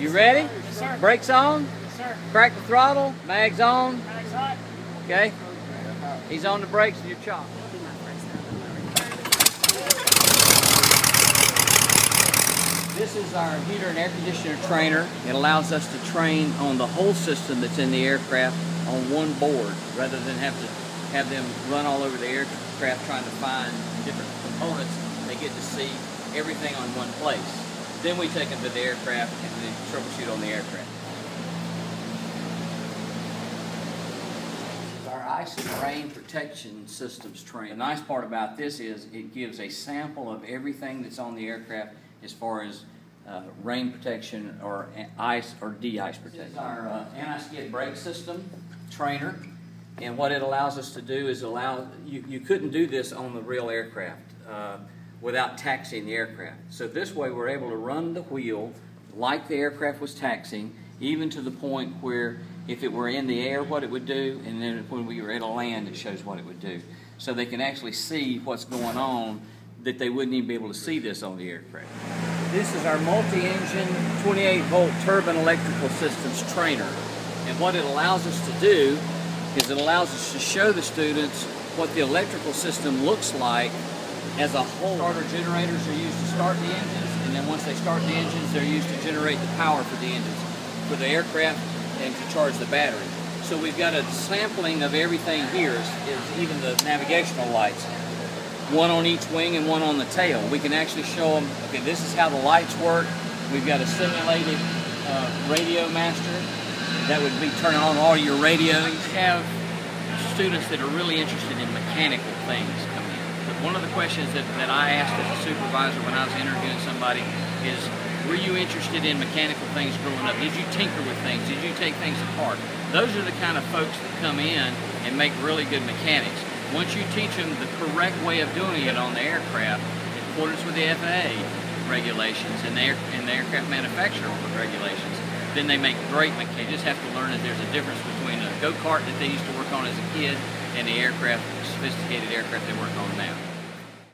You ready? Yes, sir. Brakes on. Yes, sir. Crack the throttle. Mags on. Mag's hot. Okay. He's on the brakes and you're chopped. This is our heater and air conditioner trainer. It allows us to train on the whole system that's in the aircraft on one board rather than have to have them run all over the aircraft trying to find different components. They get to see everything on one place. Then we take them to the aircraft and then troubleshoot on the aircraft. our ice and rain protection systems training. The nice part about this is it gives a sample of everything that's on the aircraft as far as uh, rain protection or ice or de-ice protection. This is our uh, anti-skid brake system trainer. And what it allows us to do is allow, you, you couldn't do this on the real aircraft uh, without taxing the aircraft. So this way we're able to run the wheel like the aircraft was taxing, even to the point where if it were in the air, what it would do, and then when we were at a land, it shows what it would do. So they can actually see what's going on that they wouldn't even be able to see this on the aircraft. This is our multi-engine 28 volt turbine electrical systems trainer. And what it allows us to do is it allows us to show the students what the electrical system looks like as a whole. Starter generators are used to start the engines, and then once they start the engines, they're used to generate the power for the engines, for the aircraft, and to charge the battery. So we've got a sampling of everything here, is, is even the navigational lights. One on each wing and one on the tail. We can actually show them, okay, this is how the lights work. We've got a simulated uh, radio master that would be turning on all your radios. We have students that are really interested in mechanical things come in. But one of the questions that, that I asked as a supervisor when I was interviewing somebody is, were you interested in mechanical things growing up? Did you tinker with things? Did you take things apart? Those are the kind of folks that come in and make really good mechanics. Once you teach them the correct way of doing it on the aircraft, in accordance with the FAA regulations and the, air, and the aircraft manufacturer regulations, then they make great mechanics. You just have to learn that there's a difference between a go-kart that they used to work on as a kid and the aircraft, sophisticated aircraft they work on now.